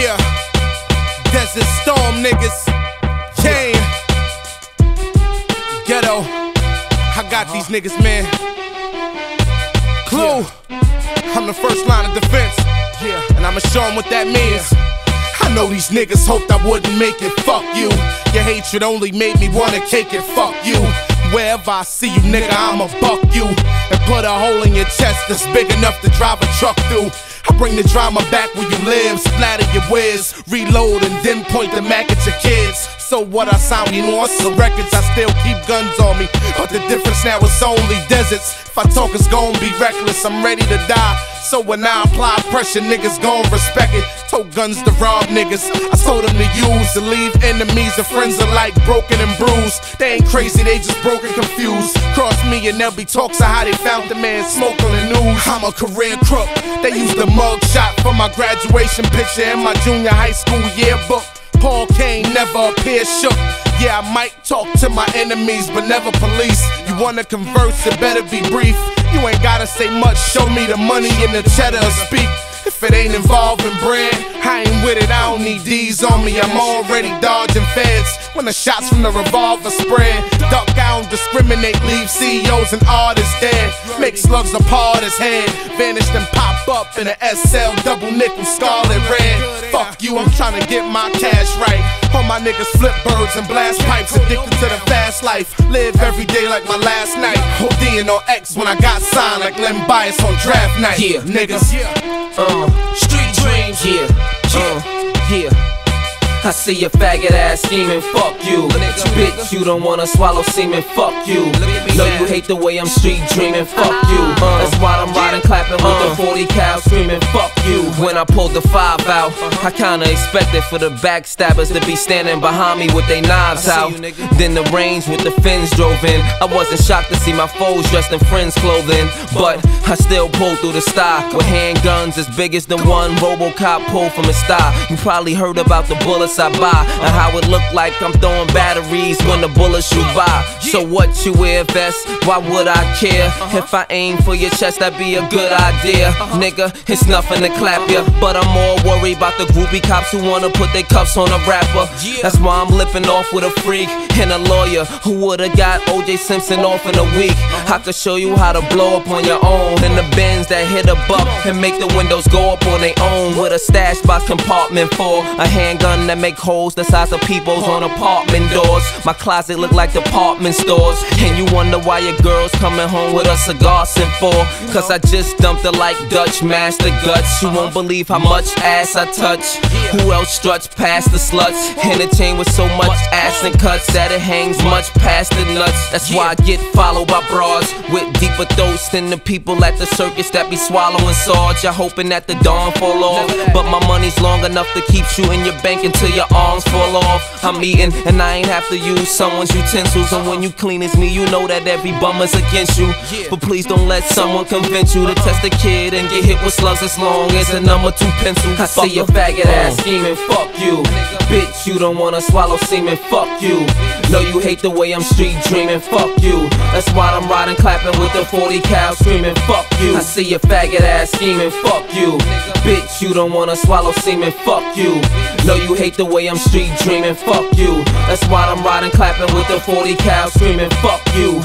Yeah, Desert Storm niggas. Cain. Ghetto. I got these uh-huh. niggas, man. Clue. I'm the first line of defense. Yeah, and I'ma show them what that means. I know these niggas hoped I wouldn't make it. Fuck you. Your hatred only made me wanna cake it. Fuck you. Wherever I see you, nigga, I'ma buck you. And put a hole in your chest that's big enough to drive a truck through. I bring the drama back where you live, splatter your whiz, reload and then point the Mac at your kids. So what I sound, know, the records, I still keep guns on me. But the difference now is only deserts. If I talk, it's gonna be reckless, I'm ready to die. So when I apply pressure, niggas gon' respect it. Tote guns to rob niggas. I told them to use to leave enemies and friends alike broken and bruised. They ain't crazy, they just broken, confused. Cross me and there'll be talks of how they found the man smoke on the news. I'm a career crook. They used the mug shot for my graduation picture in my junior high school yearbook. Paul Cain never appear shook. Yeah, I might talk to my enemies, but never police. You wanna converse, it better be brief. You ain't gotta say much, show me the money in the cheddar speak. If it ain't involving bread, I ain't with it, I don't need these on me. I'm already dodging feds. When the shots from the revolver spread, duck, I don't discriminate, leave CEOs and artists dead. Make slugs apart his head, vanish and pop up in a SL double nickel scarlet red. Fuck you, I'm trying to get my cash right. All my niggas flip birds and blast pipes, addicted to the fast life. Live every day like my last night. ODing on X when I got signed like Len Bias on draft night. Yeah. niggas. Uh, street dreams, yeah, uh, yeah. I see your faggot ass scheming, fuck you. Bitch, you don't wanna swallow semen, fuck you. Know you hate the way I'm street dreaming, fuck you. Uh, that's why I'm riding, clapping with the 40 cal, screaming, fuck you. When I pulled the five out, I kinda expected for the backstabbers to be standing behind me with their knives out. Then the range with the fins drove in. I wasn't shocked to see my foes dressed in friends' clothing, but I still pulled through the sty with handguns as big as the one Robocop pulled from his thigh. You probably heard about the bullets I buy and how it look like I'm throwing batteries when the bullets shoot by. So what you wear vest? Why would I care? If I aim for your chest, that'd be a good idea. Nigga, it's nothing to clap ya, but I'm more worried about the groupie cops who wanna put their cuffs on a rapper. That's why I'm lipping off with a freak and a lawyer who would've got OJ Simpson off in a week. I could show you how to blow up on your own in the bins that hit a buck and make the windows go up on their own with a stash box compartment for a handgun that make holes the size of people's on apartment doors. My closet look like department stores. And you wonder why your girl's coming home with a cigar sent for. Cause I just dumped her like Dutch master guts. You won't believe how much ass I touch. Who else struts past the sluts? Chain with so much ass and cuts that it hangs much past the nuts. That's why I get followed by bras with deeper throats than the people at the circus that be swallowing swords. You're hoping that the dawn fall off. But my money's long enough to keep shooting your bank until your arms fall off. I'm eating and I ain't have to use someone's utensils. And when you clean as me, you know that every bummer's against you. But please don't let someone convince you to test a kid and get hit with slugs as long as a number two pencil. I see your faggot uh. ass scheming, fuck you. Bitch, you don't wanna swallow semen, fuck you. Know you hate the way I'm street dreaming, fuck you. That's why I'm riding, clapping with the 40 cal, screaming, fuck you. I see your faggot ass scheming, fuck you. Bitch, you don't wanna swallow semen, fuck you. Know you hate the way I'm street dreaming, fuck you. That's why I'm riding, clapping with the 40 cal, screaming, fuck you.